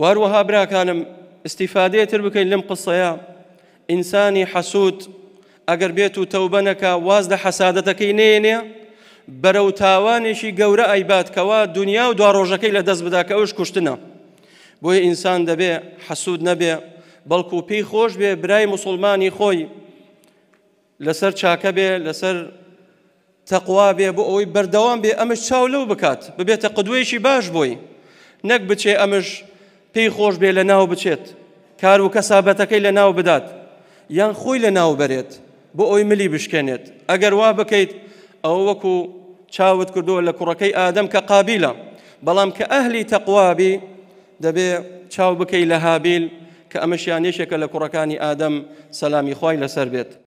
وهەروەها براکانم استیفادەیە تر بکەین لەم قسەیە ئینسانی حەسوود ئەگەر بێت و تەوبە نەکا واز لە حەسادەتەکەی نێنێ بەرەو تاوانێکی گەورە ئەیبات کەوا دنیا و دوا ڕۆژەکەی لە دەست بدا کە ئەوش کوشتنە بۆیە ئینسان دەبێ حەسوود نەبێ بەڵکو پێی خۆش بێ برای مسلمانی خۆی لەسەر چاکە بێ لەسەر تەقوا بێ بۆ ئەوەی بەردەوام بێ ئەمش چاو لەو بکات ببێتە قدوەیەکی باش بۆی نەک بچێ ئەمش پێی خۆش بێ لە ناو بچێت کار و کەسابەتەکەی لە ناو بدات یان خۆی لە ناو بەرێت بۆ ئەوی ملی بشکێنێت ئەگەر وا بکەیت ئەو وەکو چاوت کردووە لە کوڕەکەی ئادەم کە قابیلە بەڵام کە ئەهلی تەقوابی دەبێ چاو بکەی لە هابیل کە ئەمەشیان یەکێکە لە کوڕەکانی ئادەم سەلامی خی لەسەر بێت